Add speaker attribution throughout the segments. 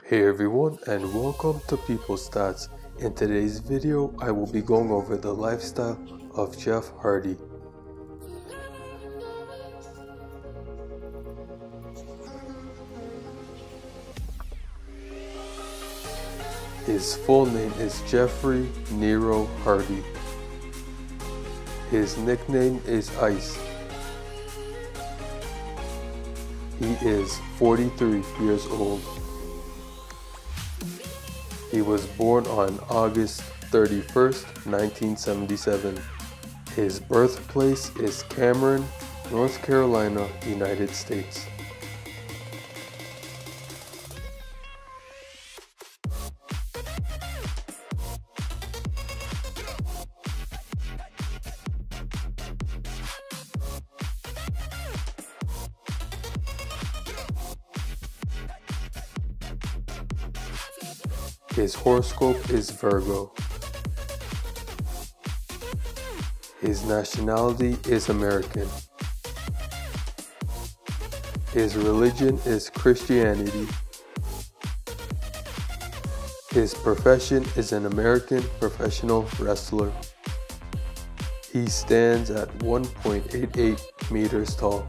Speaker 1: Hey everyone and welcome to People Stats. In today's video I will be going over the lifestyle of Jeff Hardy. His full name is Jeffrey Nero Hardy. His nickname is Ice. He is 43 years old. He was born on August 31st, 1977. His birthplace is Cameron, North Carolina, United States. His horoscope is Virgo. His nationality is American. His religion is Christianity. His profession is an American professional wrestler. He stands at 1.88 meters tall.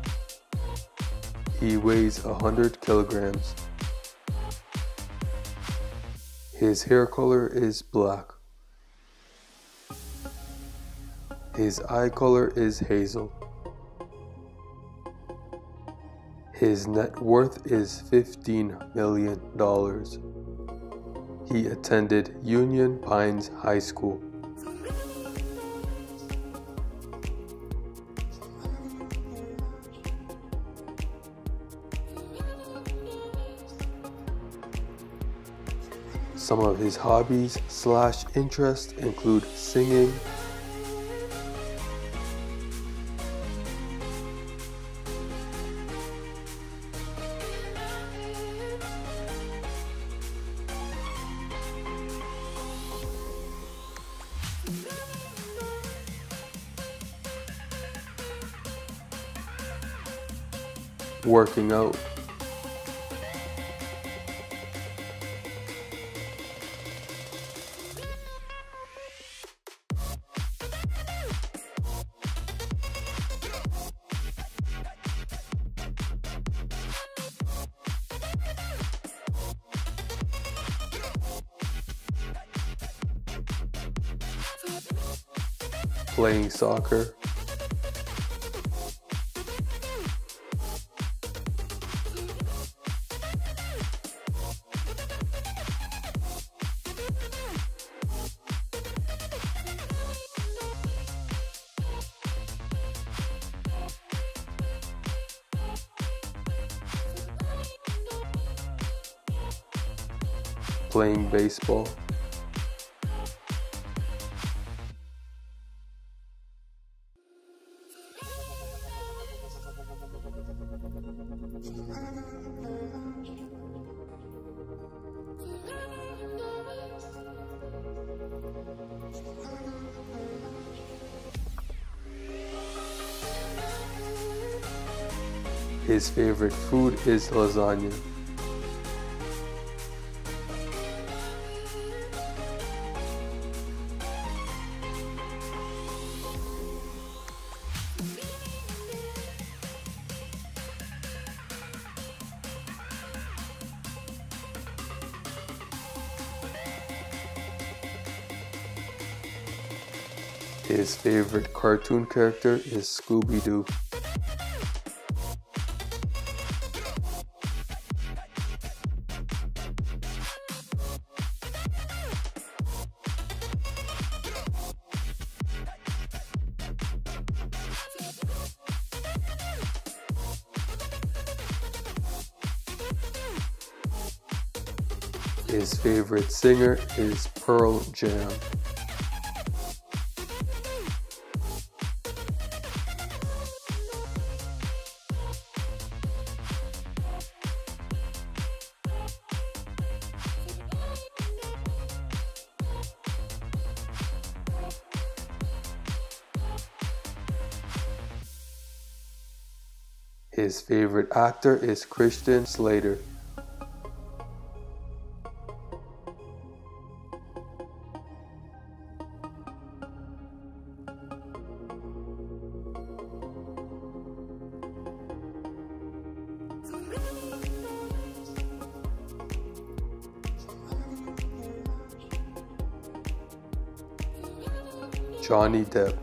Speaker 1: He weighs 100 kilograms. His hair color is black. His eye color is hazel. His net worth is $15 million. He attended Union Pines High School. Some of his hobbies slash interests include singing, working out, playing soccer, playing baseball. His favorite food is lasagna. His favorite cartoon character is Scooby-Doo. His favorite singer is Pearl Jam. His favorite actor is Christian Slater. Johnny Depp.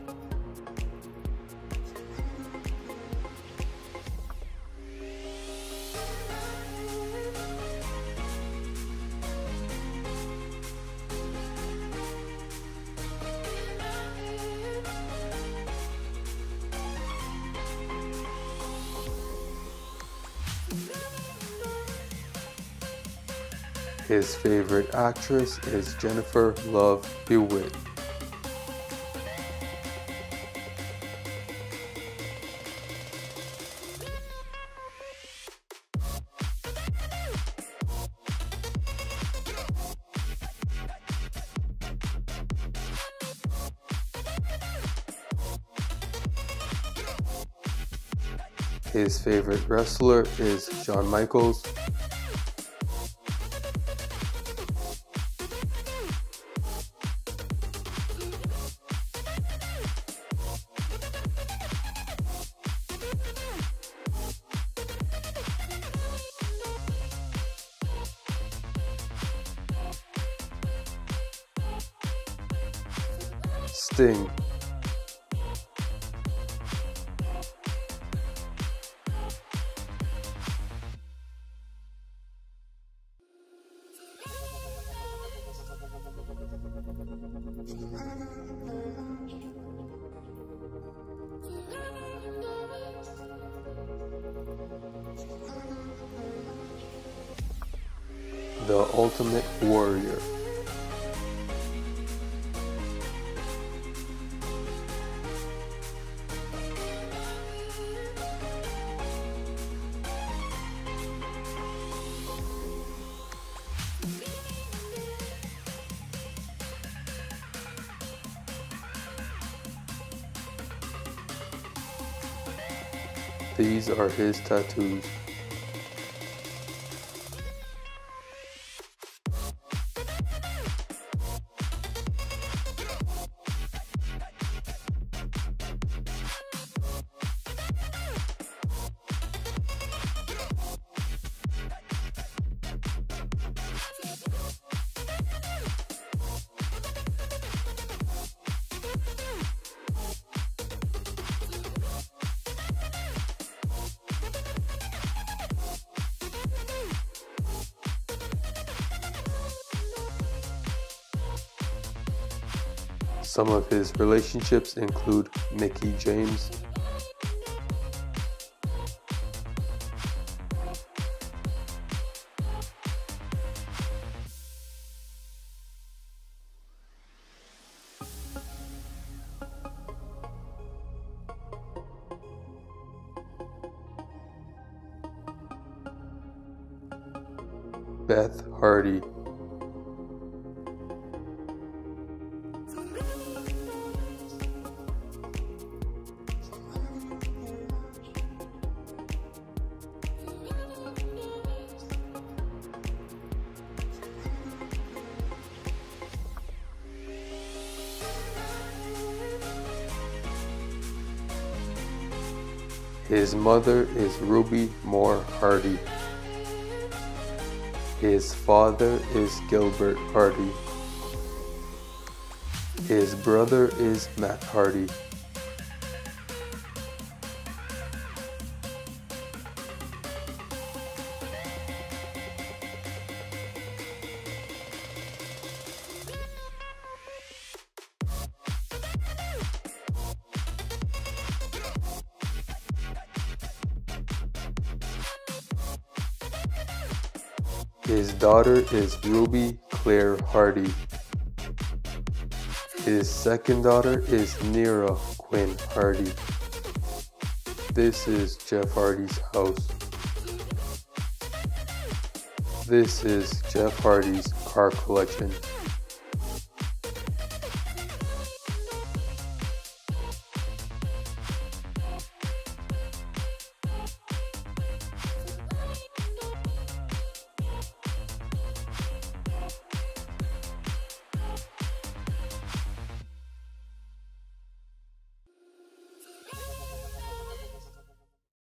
Speaker 1: His favorite actress is Jennifer Love Hewitt. His favorite wrestler is Shawn Michaels. Sting. The Ultimate Warrior. These are his tattoos. Some of his relationships include Mickie James, Beth Hardy. His mother is Ruby Moore Hardy. His father is Gilbert Hardy. His brother is Matt Hardy. His daughter is Ruby Claire Hardy. His second daughter is Nera Quinn Hardy. This is Jeff Hardy's house. This is Jeff Hardy's car collection.